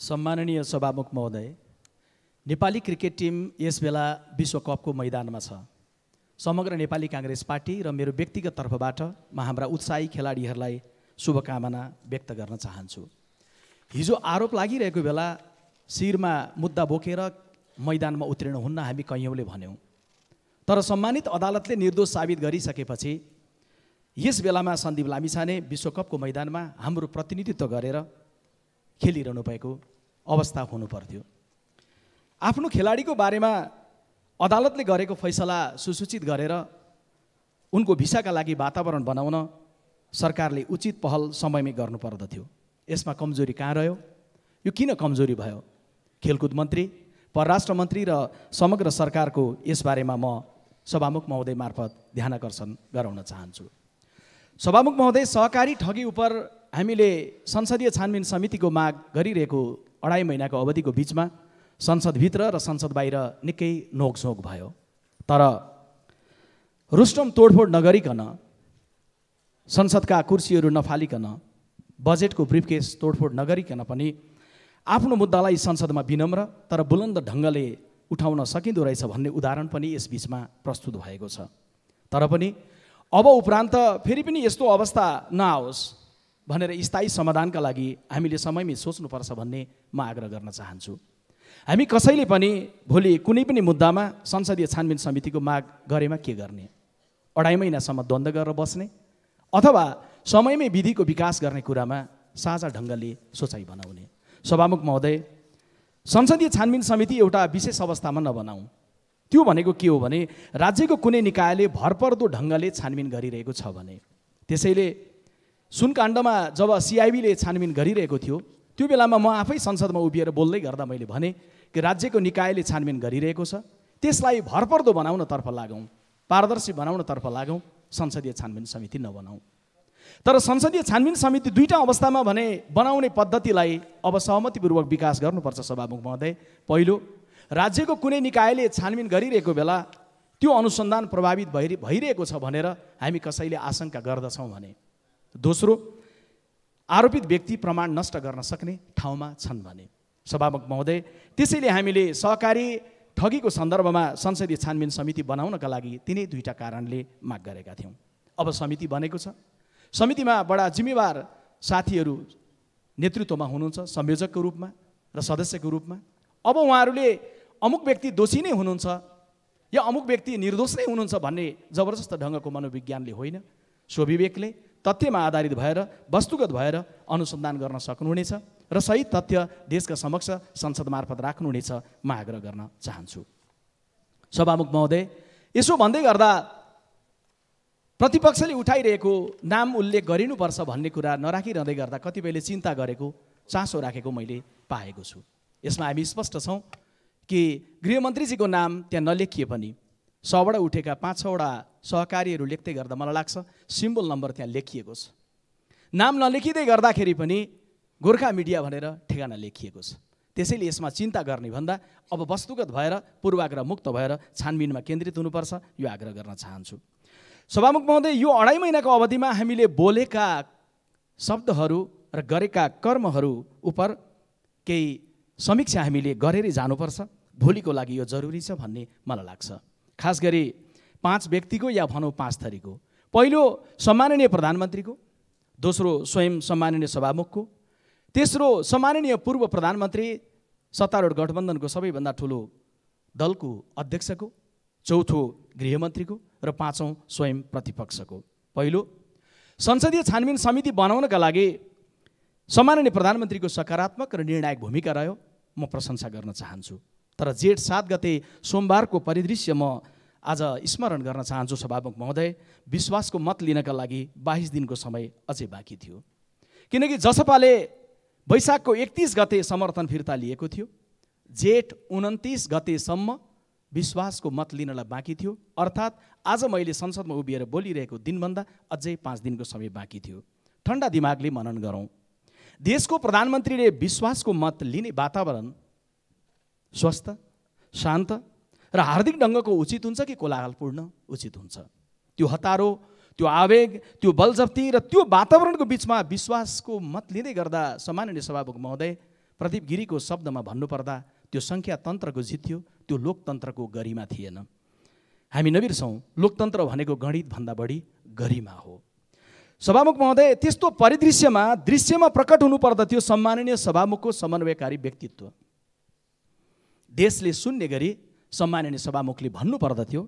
सम्माननीय सभामुख महोदय नेपाली क्रिकेट टिम यस बेला विश्वकपको मैदानमा छ। समग्र नेपाली काङ्ग्रेस पार्टी र मेरो व्यक्तिगत तर्फबाट म हाम्रा उत्साही खेलाडीहरूलाई शुभकामना व्यक्त गर्न चाहन्छु। हिजो आरोप लागिरहेको बेला शिरमा मुद्दा बोकेर मैदानमा उत्रिनु हुन्न हामी कैयौँले भन्यौँ। तर सम्मानित अदालतले निर्दोष साबित गरिसकेपछि यस बेलामा सन्दीप लामिछाने विश्वकपको मैदानमा हाम्रो प्रतिनिधित्व गरेर खेलिरहनु भएको अवस्था हुनु पर्थ्यो। आफ्नो खेलाडीको बारेमा अदालतले गरेको फैसला सुसूचित गरेर उनको भिसाका लागि वातावरण बनाउन सरकारले उचित पहल समयमै गर्नुपर्दथ्यो यसमा कमजोरी कहाँ रह्यो? यो किन कमजोरी भयो? खेलकुद मन्त्री परराष्ट्र मन्त्री र समग्र सरकारको यसबारेमा म सभामुख महोदय मार्फत ध्यान आकर्षण गराउन चाहन्छु। सभामुख महोदय सहकारी ठगी उप हामीले संसदीय छानबिन समितिको माग गरिरहेको अढाई महिनाको अवधिको बिचमा संसदभित्र र संसद बाहिर निकै नोकझोक भयो। तर रुस्टम तोडफोड नगरिकन संसदका कुर्सीहरू नफालिकन बजेटको ब्रिफकेस तोडफोड नगरिकन पनि आफ्नो मुद्दालाई संसदमा विनम्र तर बुलन्द ढङ्गले उठाउन सकिँदो रहेछ भन्ने उदाहरण पनि यस बिचमा प्रस्तुत भएको छ। तर पनि अब उपरान्त फेरि पनि यस्तो अवस्था नआओस्। भनेर स्थायी समाधानका लागि हामीले समयमै सोच्नुपर्छ भन्ने म आग्रह गर्न चाहन्छु। हामी कसैले पनि भोलि कुनै पनि मुद्दामा संसदीय छानबिन समितिको माग गरेमा के गर्ने? अढाई महिनासम्म द्वन्द्व गरेर बस्ने? अथवा समयमै विधिको विकास गर्ने कुरामा साझा ढङ्गले सोचाइ बनाउने? सभामुख महोदय संसदीय छानबिन समिति एउटा विशेष अवस्थामा नबनाऊ। त्यो भनेको के हो भने राज्यको कुनै निकायले भरपर्दो ढङ्गले छानबिन गरिरहेको छ भने त्यसैले सुनकाण्डमा जब सिआइबीले छानबिन गरिरहेको थियो त्यो बेलामा म आफै संसदमा उभिएर बोल्दै गर्दा मैले भने कि राज्यको निकायले छानबिन गरिरहेको छ त्यसलाई भरपर्दो बनाउनतर्फ लागौँ पारदर्शी बनाउनतर्फ लागौँ संसदीय छानबिन समिति नबनाऊ तर संसदीय छानबिन समिति दुईवटा अवस्थामा भने बनाउने पद्धतिलाई अब सहमतिपूर्वक विकास गर्नुपर्छ सभामुख महोदय। पहिलो राज्यको कुनै निकायले छानबिन गरिरहेको बेला त्यो अनुसन्धान प्रभावित भइ भइरहेको छ भनेर हामी कसैले आशंका गर्दछौँ भने। दोस्रो आरोपित व्यक्ति प्रमाण नष्ट गर्न सक्ने ठाउँमा छन् भने। सभामुख महोदय त्यसैले हामीले सहकारी ठगीको सन्दर्भमा संसदीय छानबिन समिति बनाउनका लागि तिनै दुईवटा कारणले माग गरेका थियौँ। अब समिति बनेको छ। समितिमा बडा जिम्मेवार साथीहरू नेतृत्वमा हुनुहुन्छ संयोजकको रूपमा र सदस्यको रूपमा। अब उहाँहरूले अमुक व्यक्ति दोषी नै हुनुहुन्छ या अमुक व्यक्ति निर्दोष नै हुनुहुन्छ भन्ने जबरजस्त ढङ्गको मनोविज्ञानले होइन। स्वविवेकले तथ्यमा आधारित भएर वस्तुगत भएर अनुसन्धान गर्न सक्नुहुनेछ र सही तथ्य देशका समक्ष संसद मार्फत राख्नुहुनेछ म आग्रह गर्न चाहन्छु। सभामुख महोदय यसो भन्दै गर्दा प्रतिपक्षले उठाइरहेको नाम उल्लेख गरिनुपर्छ भन्ने कुरा नराखिरहँदै गर्दा कतिपयले चिन्ता गरेको चासो राखेको मैले पाएको छु। यसमा हामी स्पष्ट छौँ कि गृहमन्त्रीजीको नाम त्यहाँ नलेखिए पनि सबाट उठेका पाँच छवटा सहकारीहरू लेख्दै गर्दा मलाई लाग्छ सिम्बल नम्बर त्यहाँ लेखिएको छ। नाम नलेखिँदै गर्दाखेरि पनि गोर्खा मिडिया भनेर ठेगाना लेखिएको छ। त्यसैले यसमा चिन्ता गर्ने भन्दा अब वस्तुगत भएर पूर्वाग्रह मुक्त भएर छानबिनमा केन्द्रित हुनुपर्छ यो आग्रह गर्न चाहन्छु। सभामुख महोदय यो अढाई महिनाको अवधिमा हामीले बोलेका शब्दहरू र गरेका कर्महरू उप केही समीक्षा हामीले गरेरै जानुपर्छ। भोलिको लागि यो जरुरी छ भन्ने मलाई लाग्छ। खास गरी पाँच व्यक्तिको या भनौँ पाँच थरीको? पहिलो सम्माननीय प्रधानमन्त्रीको दोस्रो स्वयं सम्माननीय सभामुखको तेस्रो सम्माननीय पूर्व प्रधानमन्त्री सत्तारूढ गठबन्धनको सबैभन्दा ठुलो दलको अध्यक्षको चौथो गृहमन्त्रीको र पाँचौँ स्वयं प्रतिपक्षको। पहिलो संसदीय छानबिन समिति बनाउनका लागि सम्माननीय प्रधानमन्त्रीको सकारात्मक र निर्णायक भूमिका रह्यो म प्रशंसा गर्न चाहन्छु। तर जेठ सात गते सोमबारको परिदृश्य म आज स्मरण गर्न चाहन्छु सभामुख महोदय विश्वासको मत लिनका लागि बाइस दिनको समय अझै बाँकी थियो। किनकि जसपाले वैशाखको एकतिस गते समर्थन फिर्ता लिएको थियो जेठ उन्तिस गतेसम्म विश्वासको मत लिनलाई बाँकी थियो अर्थात् आज मैले संसदमा उभिएर बोलिरहेको दिनभन्दा अझै पाँच दिनको समय बाँकी थियो। ठन्डा दिमागले मनन गरौँ। देशको प्रधानमन्त्रीले विश्वासको मत लिने वातावरण स्वस्थ शान्त र हार्दिक ढङ्गको उचित हुन्छ कि कोलाहलपूर्ण? उचित हुन्छ। त्यो हतारो त्यो आवेग त्यो बलजप्ती र त्यो वातावरणको बिचमा विश्वासको मत लिँदै गर्दा सामान्य सभामुख महोदय प्रदीप गिरीको शब्दमा भन्नुपर्दा त्यो सङ्ख्या तन्त्रको जित थियो त्यो लोकतन्त्रको गरिमा थिएन। हामी नबिर्सौँ। लोकतन्त्र भनेको गणितभन्दा बढी गरिमा हो। सभामुख महोदय त्यस्तो परिदृश्यमा दृश्यमा प्रकट हुनुपर्दथ्यो सम्माननीय सभामुखको समन्वयकारी व्यक्तित्व। देशले सुन्ने गरी सम्माननीय सभामुखले भन्नुपर्दथ्यो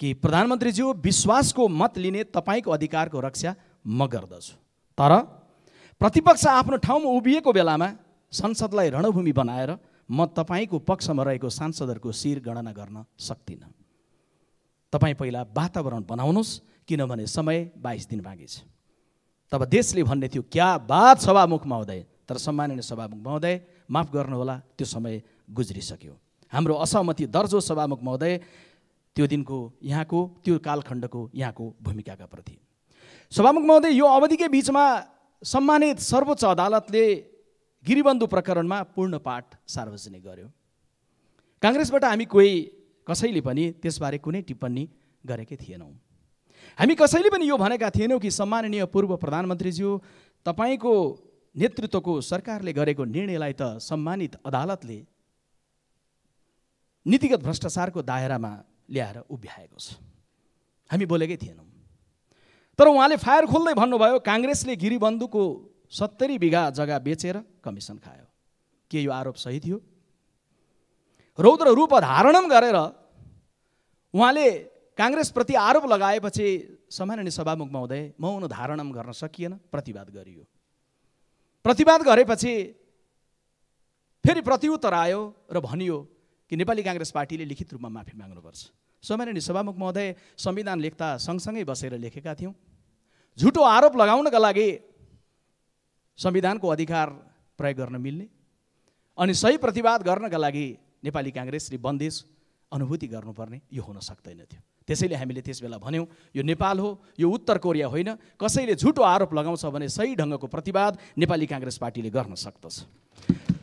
कि प्रधानमन्त्रीज्यू विश्वासको मत लिने तपाईँको अधिकारको रक्षा म गर्दछु। तर प्रतिपक्ष आफ्नो ठाउँमा उभिएको बेलामा संसदलाई रणभूमि बनाएर म तपाईँको पक्षमा रहेको सांसदहरूको शिर गणना गर्न सक्दिनँ। तपाईँ पहिला वातावरण बनाउनुहोस् किनभने समय बाइस दिन बाँकी छ। तब देशले भन्ने थियो क्या बात सभामुख महोदय तर सम्माननीय सभामुख महोदय माफ गर्नुहोला त्यो समय गुज्रिसक्यो। हाम्रो असहमति दर्जो सभामुख महोदय त्यो दिनको यहाँको त्यो कालखण्डको यहाँको भूमिकाका प्रति। सभामुख महोदय यो अवधिकै बिचमा सम्मानित सर्वोच्च अदालतले गिरिबन्धु प्रकरणमा पूर्ण पाठ सार्वजनिक गर्यो। काङ्ग्रेसबाट हामी कोही कसैले पनि त्यसबारे कुनै टिप्पणी गरेकै थिएनौँ। हामी कसैले पनि यो भनेका थिएनौँ कि सम्माननीय पूर्व प्रधानमन्त्रीज्यू तपाईँको नेतृत्वको सरकारले गरेको निर्णयलाई त सम्मानित अदालतले नीतिगत भ्रष्टाचारको दायरामा ल्याएर उभ्याएको छ। हामी बोलेकै थिएनौँ। तर उहाँले फायर खोल्दै भन्नुभयो काङ्ग्रेसले गिरिबन्धुको सत्तरी बिघा जग्गा बेचेर कमिसन खायो। के यो आरोप सही थियो? रौद्र रूप धारणम गरेर उहाँले काङ्ग्रेसप्रति आरोप लगाएपछि सामान्य सभामुख महोदय मौन धारणम गर्न सकिएन प्रतिवाद गरियो। प्रतिवाद गरेपछि फेरि प्रत्युत्तर आयो र भनियो कि नेपाली काङ्ग्रेस पार्टीले लिखित रूपमा माफी माग्नुपर्छ। सामान्य सभामुख महोदय संविधान लेख्दा सँगसँगै बसेर लेखेका थियौँ। झुटो आरोप लगाउनका लागि संविधानको अधिकार प्रयोग गर्न मिल्ने अनि सही प्रतिवाद गर्नका लागि नेपाली काङ्ग्रेसले बन्देश अनुभूति गर्नुपर्ने यो हुन सक्दैन थियो। त्यसैले हामीले त्यस बेला भन्यौँ यो नेपाल हो यो उत्तर कोरिया होइन कसैले झुटो आरोप लगाउँछ भने सही ढङ्गको प्रतिवाद नेपाली काङ्ग्रेस पार्टीले गर्न सक्दछ।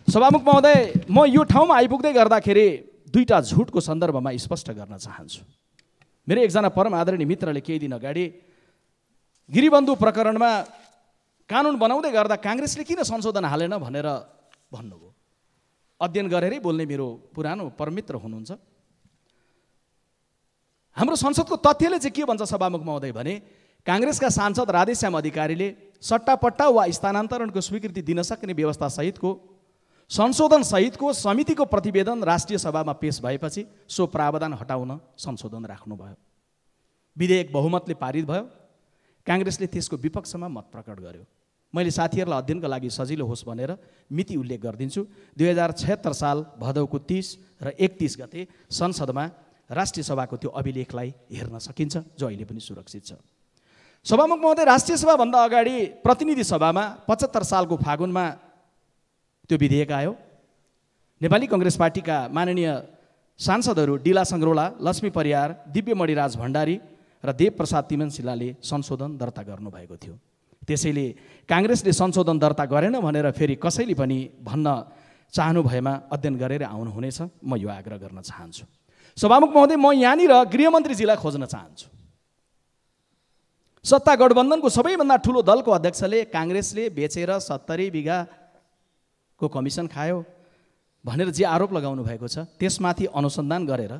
सभामुख महोदय म यो ठाउँमा आइपुग्दै गर्दाखेरि दुईवटा झुटको सन्दर्भमा स्पष्ट गर्न चाहन्छु। मेरो एकजना परम आदरणीय मित्रले केही दिन अगाडि गिरिबन्धु प्रकरणमा कानुन बनाउँदै गर्दा काङ्ग्रेसले किन संशोधन हालेन भनेर भन्नुभयो। अध्ययन गरेरै बोल्ने मेरो पुरानो परमित्र हुनुहुन्छ। हाम्रो संसदको तथ्यले चाहिँ के भन्छ सभामुख महोदय भने काङ्ग्रेसका सांसद राधेश्याम अधिकारीले सट्टापट्टा वा स्थानान्तरणको स्वीकृति दिन सक्ने व्यवस्था सहितको संशोधन सहितको समितिको प्रतिवेदन राष्ट्रिय सभामा पेश भएपछि सो प्रावधान हटाउन संशोधन राख्नुभयो। विधेयक बहुमतले पारित भयो। काङ्ग्रेसले त्यसको विपक्षमा मत प्रकट गर्यो। मैले साथीहरूलाई अध्ययनको लागि सजिलो होस् भनेर मिति उल्लेख गरिदिन्छु। दुई हजार छयत्तर साल भदौको तिस र एकतिस गते संसदमा राष्ट्रिय सभाको त्यो अभिलेखलाई हेर्न सकिन्छ जो अहिले पनि सुरक्षित छ। सभामुख महोदय राष्ट्रिय सभाभन्दा अगाडि प्रतिनिधि सभामा पचहत्तर सालको फागुनमा त्यो विधेयक आयो। नेपाली कङ्ग्रेस पार्टीका माननीय सांसदहरू डिला सङ्ग्रोला लक्ष्मी परियार दिव्य मणिराज भण्डारी र देवप्रसाद तिमनशिलाले संशोधन दर्ता गर्नुभएको थियो। त्यसैले काङ्ग्रेसले संशोधन दर्ता गरेन भनेर फेरि कसैले पनि भन्न चाहनु भएमा अध्ययन गरेर आउनुहुनेछ। म यो आग्रह गर्न चाहन्छु। सभामुख महोदय म यहाँनिर गृहमन्त्रीजीलाई खोज्न चाहन्छु। सत्ता गठबन्धनको सबैभन्दा ठुलो दलको अध्यक्षले काङ्ग्रेसले बेचेर सत्तरी बिघाको कमिसन खायो भनेर जे आरोप लगाउनु भएको छ त्यसमाथि अनुसन्धान गरेर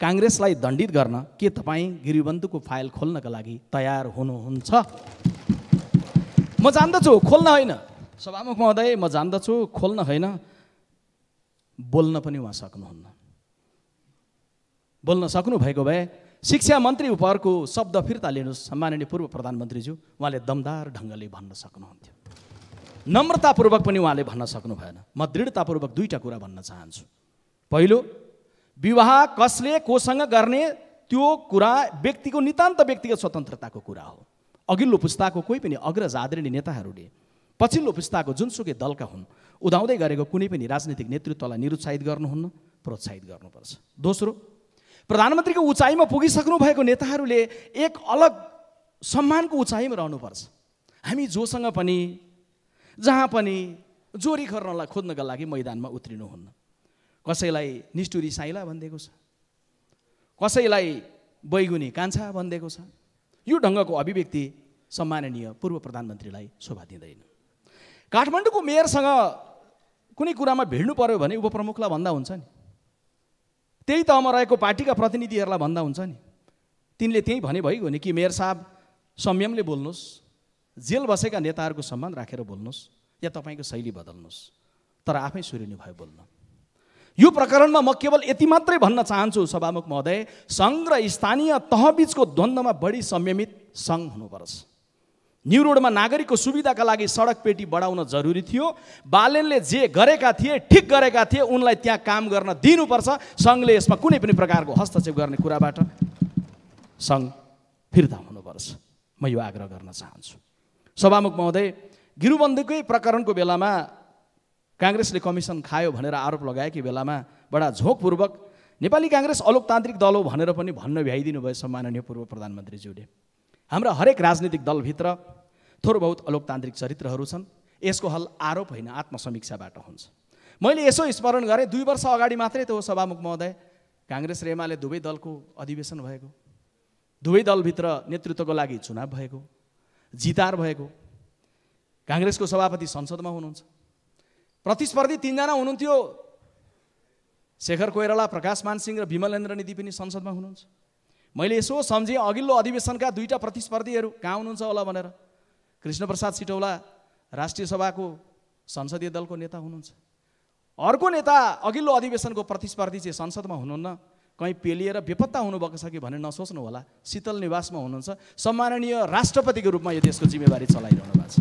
काङ्ग्रेसलाई दण्डित गर्न के तपाईँ गिरिबन्धुको फाइल खोल्नका लागि तयार हुनुहुन्छ? म जान्दछु खोल्न होइन। सभामुख महोदय म जान्दछु खोल्न होइन। बोल्न पनि उहाँ सक्नुहुन्न। बोल्न सक्नुभएको भए शिक्षा मन्त्री उपहारको शब्द फिर्ता लिनुहोस्। सम्माननीय पूर्व प्रधानमन्त्रीज्यू उहाँले दमदार ढङ्गले भन्न सक्नुहुन्थ्यो। नम्रतापूर्वक पनि उहाँले भन्न सक्नु भएन म दृढतापूर्वक दुईवटा कुरा भन्न चाहन्छु। पहिलो विवाह कसले कोसँग गर्ने त्यो कुरा व्यक्तिको नितान्त व्यक्तिगत स्वतन्त्रताको कुरा हो। अघिल्लो पुस्ताको कोही पनि अग्रज आदरणीय नेताहरूले पछिल्लो पुस्ताको जुनसुकै दलका हुन् उदाउँदै गरेको कुनै पनि राजनीतिक नेतृत्वलाई निरुत्साहित गर्नुहुन्न प्रोत्साहित गर्नुपर्छ। दोस्रो प्रधानमन्त्रीको उचाइमा पुगिसक्नु भएको नेताहरूले एक अलग सम्मानको उचाइमा रहनुपर्छ। हामी जोसँग पनि जहाँ पनि जोरी खर्नलाई खोज्नका लागि मैदानमा उत्रिनुहुन्न। कसैलाई निष्ठुरी साइला भनिदिएको छ? कसैलाई बैगुनी कान्छा भनिदिएको छ? यो ढङ्गको अभिव्यक्ति सम्माननीय पूर्व प्रधानमन्त्रीलाई शोभा दिँदैन। काठमाडौँको मेयरसँग कुनै कुरामा भिड्नु पर्यो भने उपप्रमुखलाई भन्दा हुन्छ नि। त्यही तहमा रहेको पार्टीका प्रतिनिधिहरूलाई भन्दा हुन्छ नि। तिनले त्यही भने भइगयो नि कि मेयर साहब संयमले बोल्नुहोस्। जेल बसेका नेताहरूको सम्मान राखेर बोल्नुहोस् या तपाईँको शैली बदल्नुहोस् तर आफै सुरिनु भयो बोल्न। यो प्रकरणमा म केवल यति मात्रै भन्न चाहन्छु सभामुख महोदय सङ्घ र स्थानीय तहबिचको द्वन्द्वमा बढी संयमित सङ्घ हुनुपर्छ। न्यु रोडमा नागरिकको सुविधाका लागि सडक पेटी बढाउन जरुरी थियो। बालेनले जे गरेका थिए ठिक गरेका थिए उनलाई त्यहाँ काम गर्न दिनुपर्छ। सङ्घले यसमा कुनै पनि प्रकारको हस्तक्षेप गर्ने कुराबाट सङ्घ फिर्ता हुनुपर्छ। म यो आग्रह गर्न चाहन्छु। सभामुख महोदय गिरुबन्दीकै प्रकरणको बेलामा काङ्ग्रेसले कमिसन खायो भनेर आरोप लगाएकै बेलामा बडा झोकपूर्वक नेपाली काङ्ग्रेस अलोकतान्त्रिक दल हो भनेर पनि भन्न भ्याइदिनु भयो सम्माननीय पूर्व प्रधानमन्त्रीज्यूले। हाम्रा हरेक राजनीतिक दलभित्र थोर बहुत अलोकतान्त्रिक चरित्रहरू छन् यसको हल आरोप होइन आत्मसमीक्षाबाट हुन्छ। मैले यसो स्मरण गरेँ दुई वर्ष अगाडि मात्रै त हो सभामुख महोदय काङ्ग्रेस र एमाले दुवै दलको अधिवेशन भएको दुवै दलभित्र नेतृत्वको लागि चुनाव भएको। जितार भएको। काङ्ग्रेसको सभापति संसदमा हुनुहुन्छ। प्रतिस्पर्धी तिनजना हुनुहुन्थ्यो। शेखर कोइराला प्रकाश मानसिंह र विमलेन्द्र निधि पनि संसदमा हुनुहुन्छ। मैले यसो सम्झेँ अघिल्लो अधिवेशनका दुईवटा प्रतिस्पर्धीहरू कहाँ हुनुहुन्छ होला भनेर। कृष्णप्रसाद सिटौला राष्ट्रिय सभाको संसदीय दलको नेता हुनुहुन्छ। अर्को नेता अघिल्लो अधिवेशनको प्रतिस्पर्धी चाहिँ संसदमा हुनुहुन्न। कहीँ पेलिएर बेपत्ता हुनुभएको छ कि भनेर नसोच्नु होला। शीतल निवासमा हुनुहुन्छ। सम्माननीय राष्ट्रपतिको रूपमा यो देशको जिम्मेवारी चलाइरहनु भएको छ।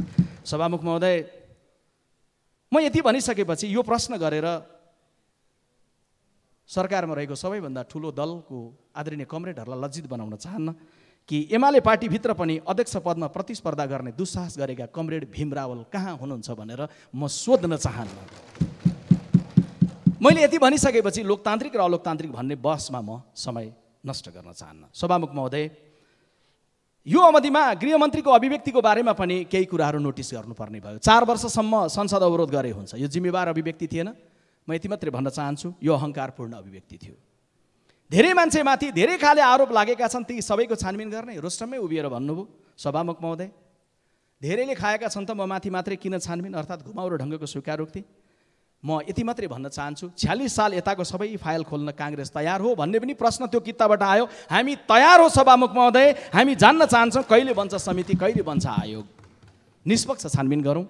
सभामुख महोदय म यति भनिसकेपछि यो प्रश्न गरेर सरकारमा रहेको सबैभन्दा ठुलो दलको आदरणीय कमरेडहरूलाई लज्जित बनाउन चाहन्न कि एमाले पार्टीभित्र पनि अध्यक्ष पदमा प्रतिस्पर्धा गर्ने दुस्साहस गरेका कमरेड भीम रावल कहाँ हुनुहुन्छ भनेर म सोध्न चाहन्न। मैले यति भनिसकेपछि लोकतान्त्रिक र अलोकतान्त्रिक भन्ने बसमा म समय नष्ट गर्न चाहन्न। सभामुख महोदय यो अवधिमा गृहमन्त्रीको अभिव्यक्तिको बारेमा पनि केही कुराहरू नोटिस गर्नुपर्ने भयो। चार वर्षसम्म संसद अवरोध गरे हुन्छ। यो जिम्मेवार अभिव्यक्ति थिएन। म यति मात्रै भन्न चाहन्छु यो अहङ्कारपूर्ण अभिव्यक्ति थियो। धेरै मान्छेमाथि धेरै खाले आरोप लागेका छन् ती सबैको छानबिन गर्ने। रोस्टममै उभिएर भन्नुभयो सभामुख महोदय धेरैले खाएका छन् त म माथि मात्रै किन छानबिन? अर्थात् घुमाउरो ढङ्गको स्वीकारोक्ति। म यति मात्रै भन्न चाहन्छु छ्यालिस साल यताको सबै फाइल खोल्न काङ्ग्रेस तयार हो भन्ने पनि प्रश्न त्यो किताबाट आयो। हामी तयार हो सभामुख महोदय हामी जान्न चाहन्छौँ कहिले बन्छ समिति कहिले बन्छ आयोग। निष्पक्ष छानबिन गरौँ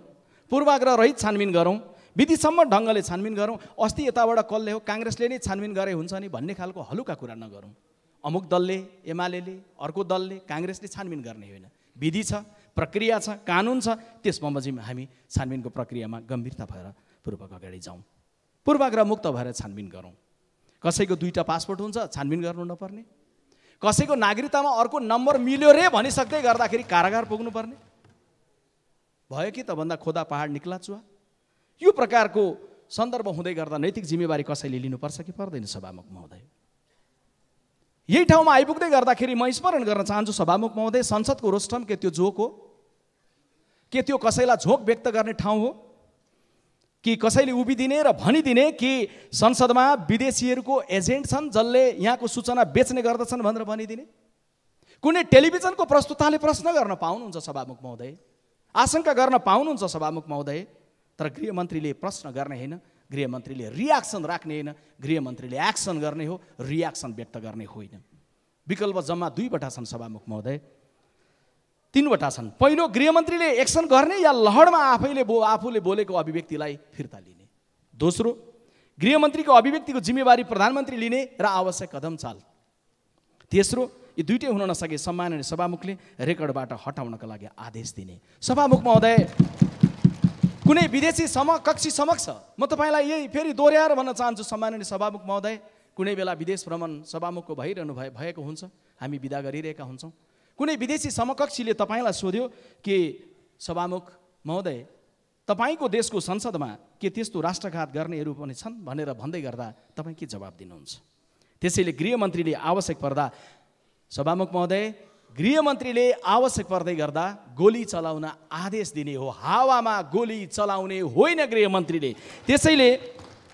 पूर्वाग्रह रहित छानबिन गरौँ विधिसम्म ढङ्गले छानबिन गरौँ अस्ति यताबाट कसले हो काङ्ग्रेसले नै छानबिन गरे हुन्छ नि भन्ने खालको हलुका कुरा नगरौँ। अमुक दलले एमाले अर्को दलले काङ्ग्रेसले छानबिन गर्ने होइन। विधि छ प्रक्रिया छ कानुन छ त्यस बमोजिम हामी छानबिनको प्रक्रियामा गम्भीरता भएर पूर्वक अगाडि जाउँ पूर्वाग्रह मुक्त भएर छानबिन गरौँ। कसैको दुईवटा पासपोर्ट हुन्छ छानबिन गर्नु नपर्ने। कसैको नागरिकतामा अर्को नम्बर मिल्यो रे भनिसक्दै गर्दाखेरि कारागार पुग्नुपर्ने। भयो कि त भन्दा खोदा पहाड निक्ला चुवा यो प्रकारको सन्दर्भ हुँदै गर्दा नैतिक जिम्मेवारी कसैले लिनुपर्छ कि पर्दैन सभामुख महोदय? यही ठाउँमा आइपुग्दै गर्दाखेरि म स्मरण गर्न चाहन्छु सभामुख महोदय संसदको रोस्टम के त्यो जोक हो? के त्यो कसैलाई झोक व्यक्त गर्ने ठाउँ हो? कि कसैले उभिदिने र भनिदिने कि संसदमा विदेशीहरूको एजेन्ट छन् जसले यहाँको सूचना बेच्ने गर्दछन् भनेर भनिदिने? कुनै टेलिभिजनको प्रस्तुताले प्रश्न गर्न पाउनुहुन्छ सभामुख महोदय? आशंका गर्न पाउनुहुन्छ सभामुख महोदय? तर गृहमन्त्रीले प्रश्न गर्ने होइन गृहमन्त्रीले रियाक्सन राख्ने होइन गृहमन्त्रीले एक्सन गर्ने हो रियाक्सन व्यक्त गर्ने होइन। विकल्प जम्मा दुईवटा छन् सभामुख महोदय। तिनवटा छन्। पहिलो गृहमन्त्रीले एक्सन गर्ने या लहरमा आफैले बो आफूले बोलेको अभिव्यक्तिलाई फिर्ता लिने। दोस्रो गृहमन्त्रीको अभिव्यक्तिको जिम्मेवारी प्रधानमन्त्री लिने र आवश्यक कदम चाल। तेस्रो यी दुइटै हुन नसके सम्माननीय सभामुखले रेकर्डबाट हटाउनका लागि आदेश दिने। सभामुख महोदय कुनै विदेशी समकक्षी समक्ष म तपाईँलाई यही फेरि दोहोऱ्याएर भन्न चाहन्छु सम्माननीय सभामुख महोदय। कुनै बेला विदेश भ्रमण सभामुखको भइरहनु भए भएको हुन्छ। हामी विदा गरिरहेका हुन्छौँ। कुनै विदेशी समकक्षीले तपाईँलाई सोध्यो कि सभामुख महोदय तपाईँको देशको संसदमा के त्यस्तो राष्ट्रघात गर्नेहरू पनि छन् भनेर भन्दै गर्दा तपाईँ के जवाब दिनुहुन्छ? त्यसैले गृहमन्त्रीले आवश्यक पर्दा सभामुख महोदय गृहमन्त्रीले आवश्यक पर्दै गर्दा गोली चलाउन आदेश दिने हो हावामा गोली चलाउने होइन गृहमन्त्रीले। त्यसैले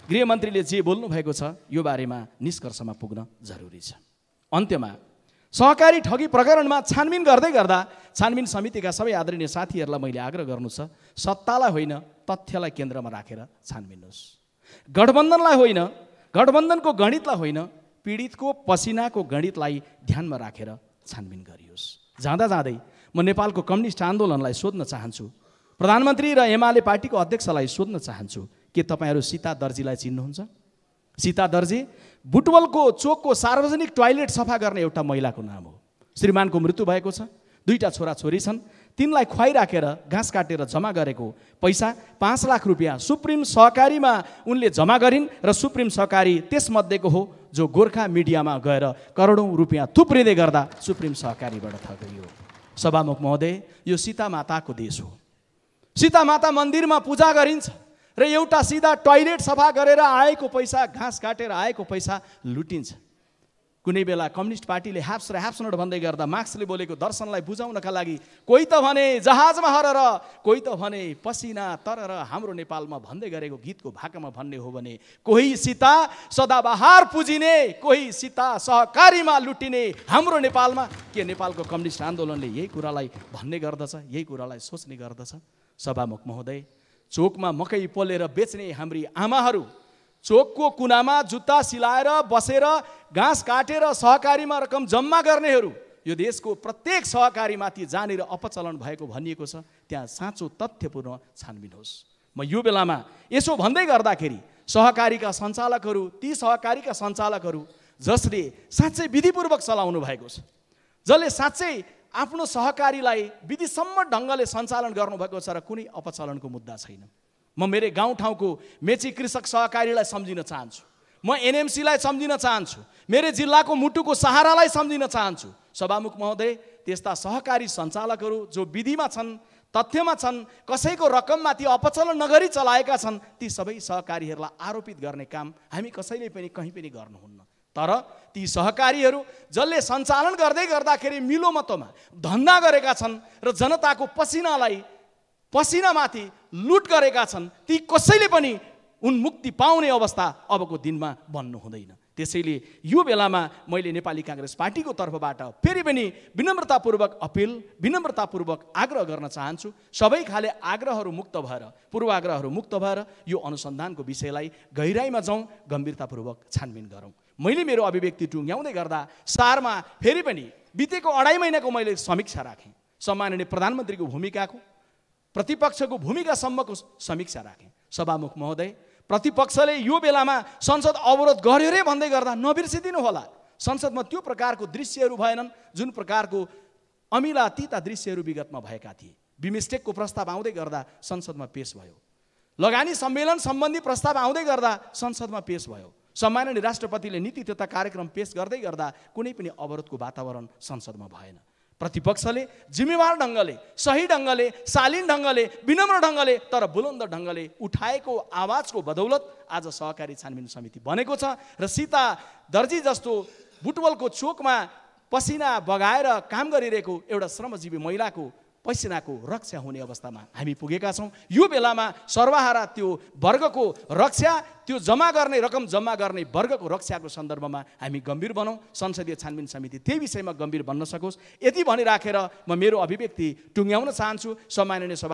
गृहमन्त्रीले जे बोल्नु भएको छ यो बारेमा निष्कर्षमा पुग्न जरुरी छ। अन्त्यमा सहकारी ठगी प्रकरणमा छानबिन गर्दै गर्दा छानबिन समितिका सबै आदरणीय साथीहरूलाई मैले आग्रह गर्नु छ सत्तालाई होइन तथ्यलाई केन्द्रमा राखेर छानबिनुहोस् गठबन्धनलाई होइन गठबन्धनको गणितलाई होइन पीडितको पसिनाको गणितलाई ध्यानमा राखेर छानबिन गरियोस्। जाँदा जाँदै म नेपालको कम्युनिस्ट आन्दोलनलाई सोध्न चाहन्छु। प्रधानमन्त्री र एमाले पार्टीको अध्यक्षलाई सोध्न चाहन्छु के तपाईँहरू सीता दर्जीलाई चिन्नुहुन्छ? सीता दर्जी बुटवलको चोकको सार्वजनिक टोयलेट सफा गर्ने एउटा महिलाको नाम हो। श्रीमानको मृत्यु भएको छ। दुईवटा छोराछोरी छन्। तिनलाई खुवाइराखेर घाँस काटेर जम्मा गरेको पैसा पाँच लाख रुपियाँ सुप्रिम सहकारीमा उनले जम्मा गरिन् र सुप्रिम सहकारी त्यसमध्येको हो जो गोर्खा मिडियामा गएर करोडौँ रुपियाँ थुप्रिँदै गर्दा सुप्रिम सहकारीबाट ठगियो सभामुख महोदय यो सीता माताको देश हो। सीता माता मन्दिरमा पूजा गरिन्छ। र एउटा सिधा टोयलेट सफा गरेर आएको पैसा घाँस काटेर आएको पैसा लुटिन्छ। कुनै बेला कम्युनिस्ट पार्टीले ह्याप्स र ह्याप्स नोट भन्दै गर्दा मार्क्सले बोलेको दर्शनलाई बुझाउनका लागि कोही त भने जहाजमा हरेर कोही त भने पसिना तर हाम्रो नेपालमा भन्दै गरेको गीतको भाकामा भन्ने हो भने कोही सीता सदाबहार पुजिने कोही सीता सहकारीमा लुटिने हाम्रो नेपालमा। के नेपालको कम्युनिस्ट आन्दोलनले यही कुरालाई भन्ने गर्दछ यही कुरालाई सोच्ने गर्दछ? सभामुख महोदय चोकमा मकै पोलेर बेच्ने हाम्री आमाहरू चोकको कुनामा जुत्ता सिलाएर बसेर घाँस काटेर सहकारीमा रकम जम्मा गर्नेहरू यो देशको प्रत्येक सहकारीमाथि जहाँनिर अपचलन भएको भनिएको छ। त्यहाँ साँचो तथ्यपूर्ण छानबिन होस्। म यो बेलामा यसो भन्दै गर्दाखेरि सहकारीका सञ्चालकहरू ती सहकारीका सञ्चालकहरू जसले साँच्चै विधिपूर्वक चलाउनु भएको छ जसले साँच्चै आफ्नो सहकारीलाई विधिसम्म ढङ्गले सञ्चालन गर्नुभएको छ र कुनै अपचलनको मुद्दा छैन। म मेरो गाउँठाउँको मेची कृषक सहकारीलाई सम्झिन चाहन्छु। म एनएमसीलाई सम्झिन चाहन्छु। मेरो जिल्लाको मुटुको सहारालाई सम्झिन चाहन्छु। सभामुख महोदय त्यस्ता सहकारी सञ्चालकहरू जो विधिमा छन् तथ्यमा छन् कसैको रकममाथि अपचलन नगरी चलाएका छन् ती सबै सहकारीहरूलाई आरोपित गर्ने काम हामी कसैले पनि कहीँ पनि गर्नुहुन्न। तर ती सहकारीहरू जसले सञ्चालन गर्दै गर्दाखेरि मिलोमतोमा धन्दा गरेका छन् र जनताको पसिनालाई पसिनामाथि लुट गरेका छन् ती कसैले पनि उन्मुक्ति पाउने अवस्था अबको दिनमा बन्नु हुँदैन। त्यसैले यो बेलामा मैले नेपाली काङ्ग्रेस पार्टीको तर्फबाट फेरि पनि विनम्रतापूर्वक अपिल विनम्रतापूर्वक आग्रह गर्न चाहन्छु। सबै खाले आग्रहहरू मुक्त भएर पूर्वाग्रहहरू मुक्त भएर यो अनुसन्धानको विषयलाई गहिराइमा जाउँ गम्भीरतापूर्वक छानबिन गरौँ। मैले मेरो अभिव्यक्ति टुङ्ग्याउँदै गर्दा सारमा फेरि पनि बितेको अढाई महिनाको मैले समीक्षा राखेँ। सम्माननीय प्रधानमन्त्रीको भूमिकाको प्रतिपक्षको भूमिकासम्मको समीक्षा राखेँ। सभामुख महोदय प्रतिपक्षले यो बेलामा संसद अवरोध गर्यो रे भन्दै गर्दा नबिर्सिदिनु होला संसदमा त्यो प्रकारको दृश्यहरू भएनन् जुन प्रकारको अमिला तिता दृश्यहरू विगतमा भएका थिए। बिमिस्टेकको प्रस्ताव आउँदै गर्दा संसदमा पेस भयो। लगानी सम्मेलन सम्बन्धी प्रस्ताव आउँदै गर्दा संसदमा पेस भयो। सम्माननीय राष्ट्रपतिले नीति तथा कार्यक्रम पेस गर्दै गर्दा कुनै पनि अवरोधको वातावरण संसदमा भएन। प्रतिपक्षले जिम्मेवार ढङ्गले सही ढङ्गले शालीन ढङ्गले विनम्र ढङ्गले तर बुलन्द ढङ्गले उठाएको आवाजको बदौलत आज सहकारी छानबिन समिति बनेको छ र सीता दर्जी जस्तो बुटवलको चोकमा पसिना बगाएर काम गरिरहेको एउटा श्रमजीवी महिलाको पसिनाको रक्षा हुने अवस्थामा हामी पुगेका छौँ। यो बेलामा सर्वहारा त्यो वर्गको रक्षा त्यो जम्मा गर्ने रकम जम्मा गर्ने वर्गको रक्षाको सन्दर्भमा हामी गम्भीर बनौँ। संसदीय छानबिन समिति त्यही विषयमा गम्भीर बन्न सकोस्। यति भनिराखेर म मेरो अभिव्यक्ति टुङ्ग्याउन चाहन्छु। सम्माननीय सभा